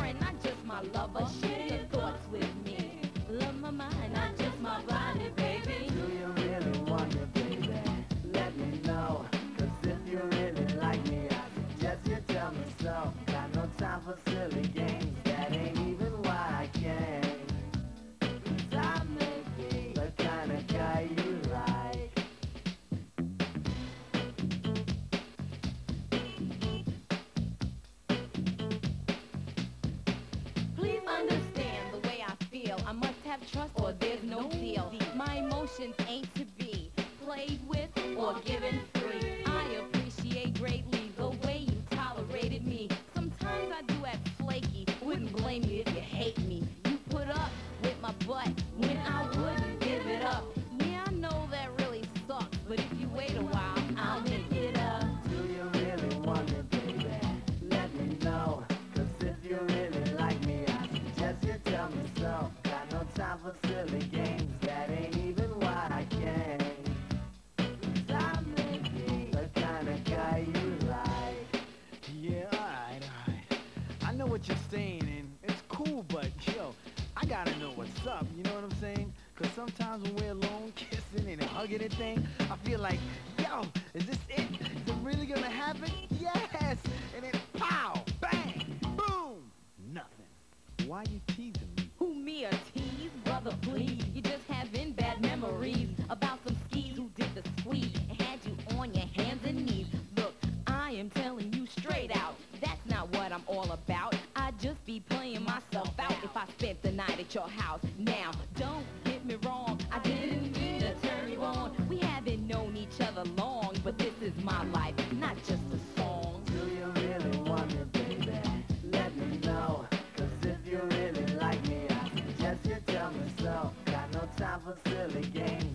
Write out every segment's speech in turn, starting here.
friend, not just my lover. Share your thoughts with me. Love my mind, not just my body, baby. Do you really want me, baby? Let me know. Cause if you really like me, I suggest you tell me so. Got no time for silly trust or there's no deal. My emotions ain't to be played with or given up, you know what I'm saying? Cause sometimes when we're alone, kissing and hugging and thing, I feel like, yo, is this it? Is it really gonna happen? Yes! And then pow, bang, boom, nothing. Why you teasing me? Who me a tease? Brother, please. You just having bad memories about some skis who did the squeeze and had you on your hands and knees. Look, I am telling you straight out, that's not what I'm all about. have a silly game.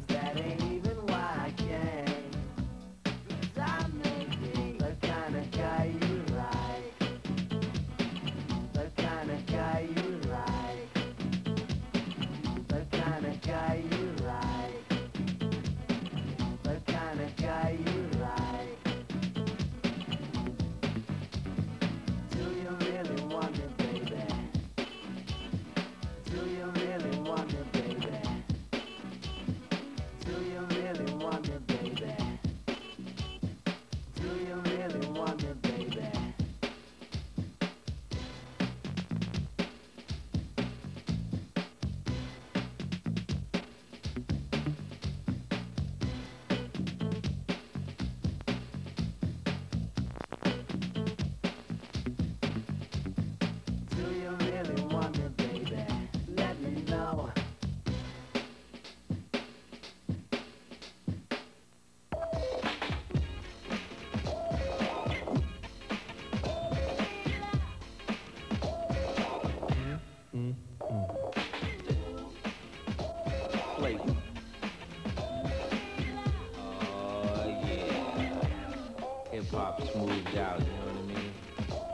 Smoothed out, you know what I mean?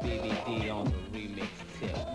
BBD on the remix tip.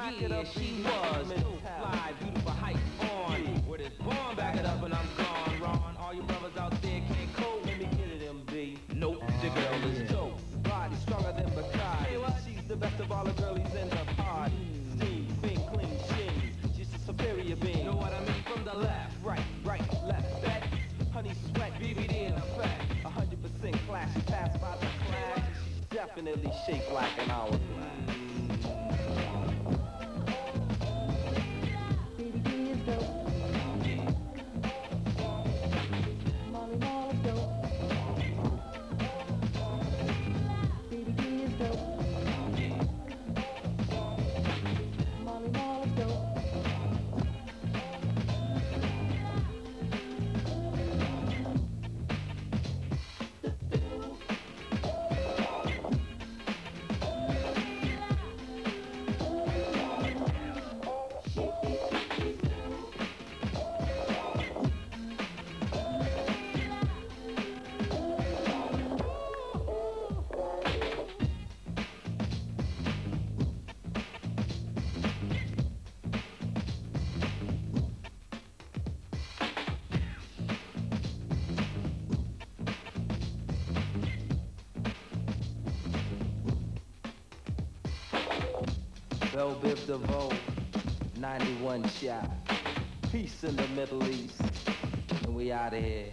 The smack it Yeah, up she was. Mentality. fly, beautiful height on. Where this born, back it up and I'm gone. Ron, all you brothers out there can't cope. Let me get it, MB. Nope, the girl is dope. Body stronger than Bacardi. She's the best of all the girlies in the party. Steam, fiend, clean, sheen. She's a superior being. Know what I mean? From the left. Right, right, left, that. Honey sweat, BBD in effect. A hundred percent classy, pass by the. She's definitely shaped like an hourglass. Bell Biv DeVoe, 91 shot. Peace in the Middle East. And we out of here.